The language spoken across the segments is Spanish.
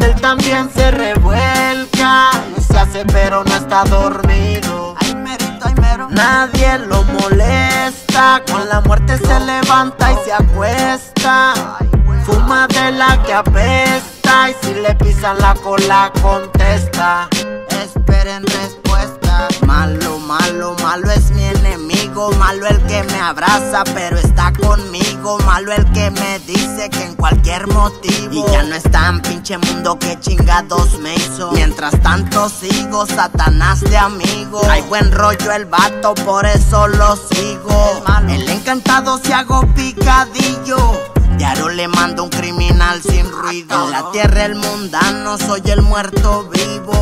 él también se revuelca y se hace pero no está dormido. Nadie lo molesta, con la muerte se levanta y se acuesta. Fuma de la que apesta y si le pisan la cola contesta. Esperen respuesta. Malo, malo, malo es mi enemigo. Malo el que me abraza, pero está conmigo. Malo el que me dice que en cualquier motivo. Y ya no es tan pinche mundo que chingados me hizo. Mientras tanto sigo, Satanás de amigo. Hay buen rollo el vato, por eso lo sigo. El encantado se hago picadillo. Diario le mando un criminal sin ruido. En la tierra el mundano, soy el muerto vivo.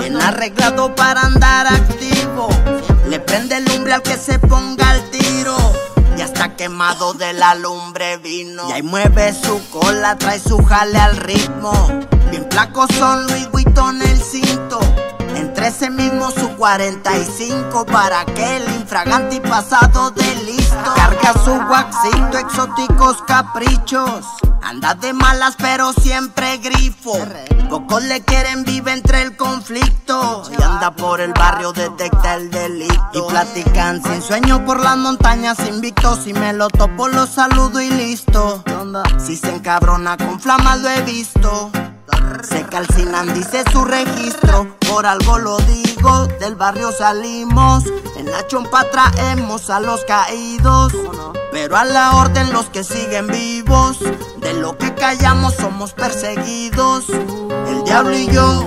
Bien arreglado para andar activo. Le prende lumbre al que se ponga al tiro. Quemado de la lumbre vino. Y ahí mueve su cola, trae su jale al ritmo. Bien flacos son Luis Vuitton el cinto. Entre ese mismo su 45 para que el infragante y pasado de listo. Carga su waxito, exóticos caprichos. Anda de malas pero siempre grifo. Pocos le quieren vive entre el conflicto. Y anda por el barrio, detecta el delito. Y platican sin sueño por las montañas invictos. Si me lo topo lo saludo y listo. Si se encabrona con flamas lo he visto. Se calcinan, dice su registro, por algo lo digo, del barrio salimos, en la chompa traemos a los caídos, pero a la orden los que siguen vivos, de lo que callamos somos perseguidos, el diablo y yo.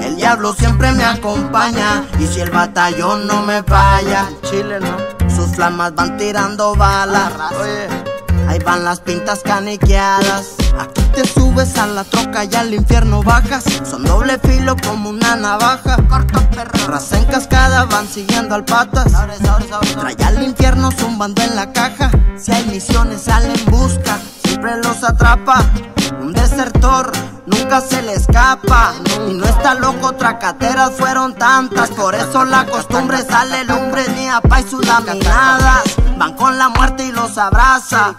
El diablo siempre me acompaña y si el batallón no me falla, Chile no. sus flamas van tirando balas. Oye, Ahí van las pintas caniqueadas. Aquí te subes a la troca y al infierno bajas. Son doble filo como una navaja. Corto perro. En cascada van siguiendo al patas. Trae al infierno zumbando en la caja. Si hay misiones, sale en busca. Siempre los atrapa. Un desertor. Nunca se le escapa y no está loco, tracateras fueron tantas Por eso la costumbre sale lumbre, ni apa y sus laminadas Van con la abraza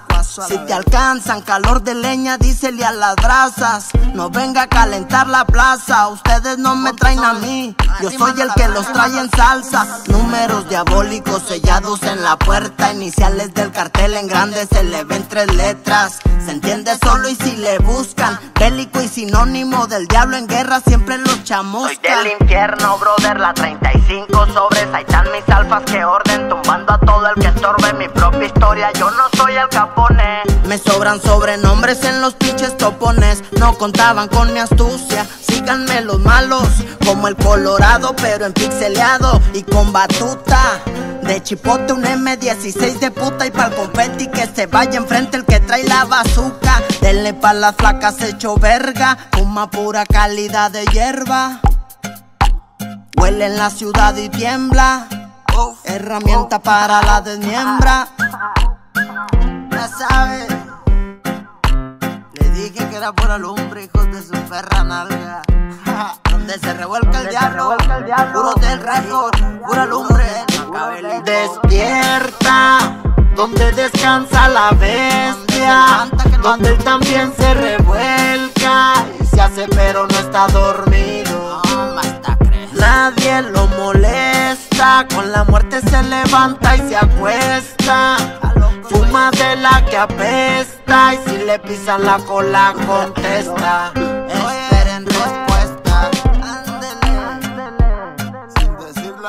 si te alcanzan calor de leña, dísele a las brasas. No venga a calentar la plaza, ustedes no me traen a mí. Yo soy el que los trae en salsa. Números diabólicos sellados en la puerta. Iniciales del cartel en grande se le ven tres letras. Se entiende solo y si le buscan. Bélico y sinónimo del diablo en guerra, siempre los chamuscan. Soy del infierno, brother, la 35 sobres. Ahí están mis alfas que orden, tumbando a todo el que estorbe mi propia historia. Yo no soy el capone. Me sobran sobrenombres en los pinches topones. No contaban con mi astucia. Síganme los malos, como el Colorado, pero en pixeleado y con batuta. De chipote un M16 de puta y pa'l confeti que se vaya enfrente el que trae la bazooka. Denle pa' las flacas hecho verga, fuma pura calidad de hierba. Huele en la ciudad y tiembla. Herramienta para la desmiembra. Ya sabes. Le dije que era pura lumbre, hijos de su perra nalga. Donde se revuelca el diablo, puro del récord, pura lumbre. Despierta, donde descansa la bestia, donde él también se revuelca y se hace pero no está dormido. Nadie lo molesta, con la muerte se levanta y se acuesta. Fuma de la que apesta y si le pisan la cola contesta.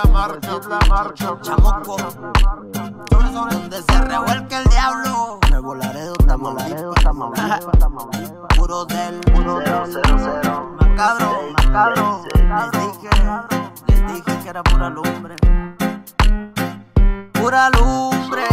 La marca, la marca, Chamuco. Donde se revuelca el diablo. Nuevo Laredo, Tamaulipas. Puro del puro del macabro, macabro. Les dije, les dije que era pura lumbre. Pura lumbre.